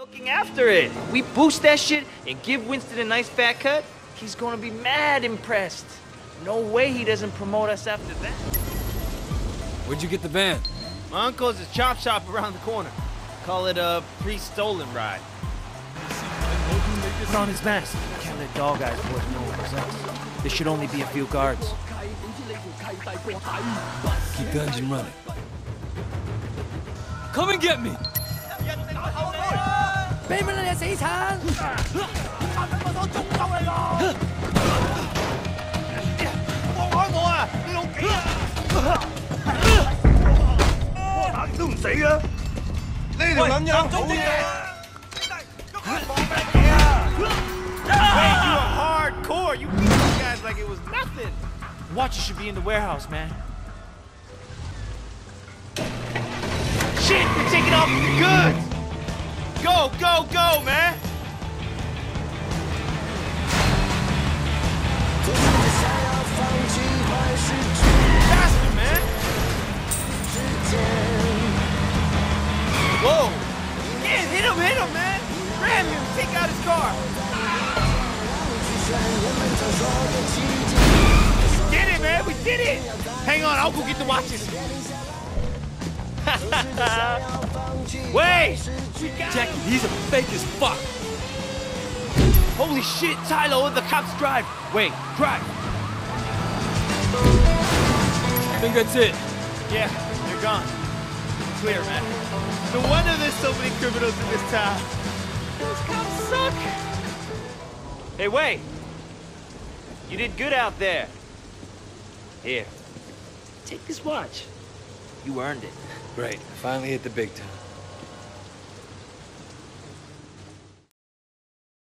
looking after it. We boost that shit and give Winston a nice fat cut. He's gonna be mad impressed. No way he doesn't promote us after that. Where'd you get the van? My uncle has a chop shop around the corner. Call it a pre-stolen ride. Put on his mask. Can't let Dogeyes boys know what possess. There should only be a few guards. Keep guns and running. Come and get me! 俾乜你死蠢！我所中鳩你個！放開我啊！你老幾啊！打極都唔死啊，呢條撚樣好嘢。Hey, you are hardcore. You beat these guys like it was nothing. Watcher should be in the warehouse, man. Go, go, go, man. Faster, man. Whoa. Yeah, hit him, hit him, man. Ram him, take out his car. Did it, man. We did it. Hang on, I'll go get the watches. Wait. We Jackie, he's a fake as fuck! Holy shit, Tylo, the cops drive. Wait, drive. I think that's it. Yeah, they're gone. Clear, man. No wonder there's so many criminals in this town. Those cops suck. Hey, wait. You did good out there. Here. Take this watch. You earned it. Great, finally hit the big time.